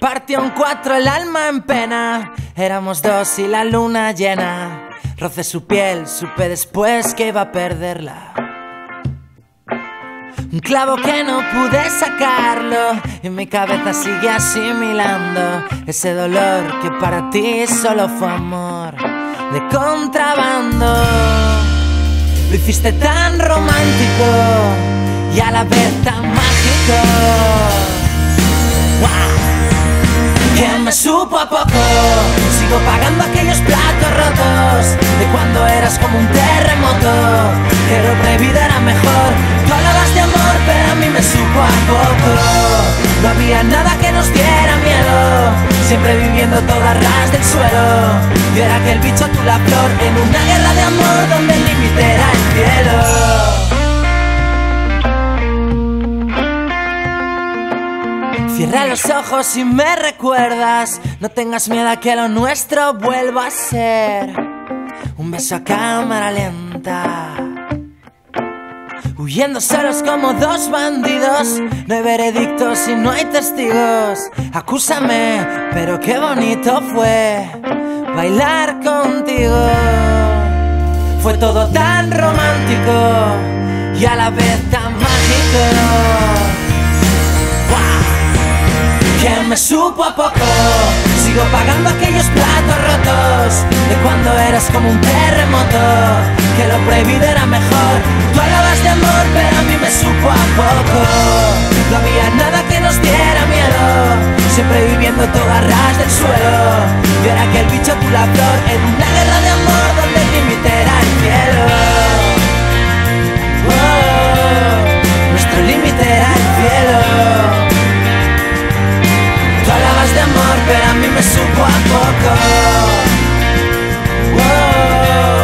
partió en cuatro el alma en pena. Éramos dos y la luna llena. Rocé su piel, supe después que iba a perderla. Un clavo que no pude sacarlo y mi cabeza sigue asimilando ese dolor que para ti solo fue amor de contrabando. Lo hiciste tan romántico y a la vez tan mágico. Que supo a poco, sigo pagando aquellos platos rotos de cuando eras como un terremoto. Que lo prohibido era mejor. Tú hablabas de amor, pero a mí me supo a poco. No había nada que nos diera miedo, siempre viviendo todas ras del suelo. Y era aquel bicho tú la flor en una guerra de amor donde el límite era el cielo. Cierra los ojos y me recuerdas. No tengas miedo a que lo nuestro vuelva a ser un beso a cámara lenta. Huyendo solos como dos bandidos. No hay veredictos y no hay testigos. Acúsame, pero qué bonito fue bailar contigo. Fue todo tan romántico y a la vez tan mágico. Que me supo a poco. Sigo pagando aquellos platos rotos de cuando eras como un terremoto. Que lo prohibido era mejor. Tú hablabas de amor, pero a mí me supo a poco. No había nada que nos diera miedo. Siempre viviendo todas ras del suelo. Y era aquel bicho tú la flor en una guerra de amor donde el era el cielo. Supo a poco. Oh,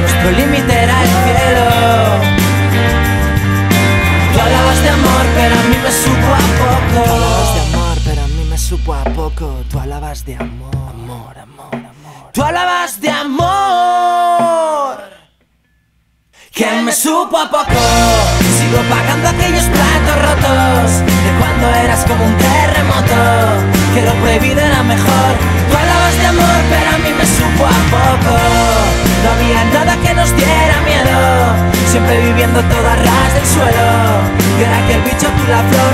nuestro límite era el cielo. Tú hablabas de amor, pero a mí me supo a poco. Tú hablabas de amor, pero a mí me supo a poco. Tú hablabas de amor, amor, amor, amor. Tú hablabas de amor que me supo a poco. Sigo pagando aquellos platos rotos de cuando eras como un terremoto. Que lo a poco. No había nada que nos diera miedo. Siempre viviendo todas ras del suelo. Y era aquel bicho tú la flor